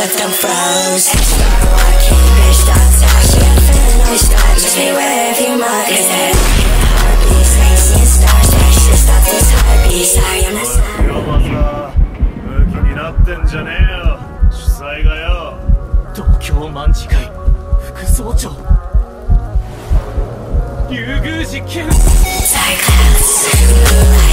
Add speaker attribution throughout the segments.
Speaker 1: with them froze. Extra walking, bitch, stop talking. Feeling always start, just be if you mock. Cause that heartbeats, seeing stars. That shit stopped this heartbeat. Sorry, I'm not sorry.
Speaker 2: ヤマさムキになってんじゃねえよ主催がよ
Speaker 3: 東京卍会副総長竜宮寺剣
Speaker 1: Dark clouds,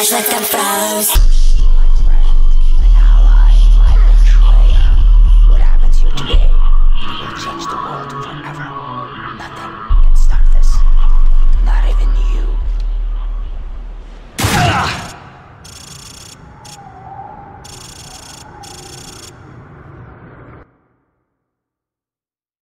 Speaker 1: crash like a froze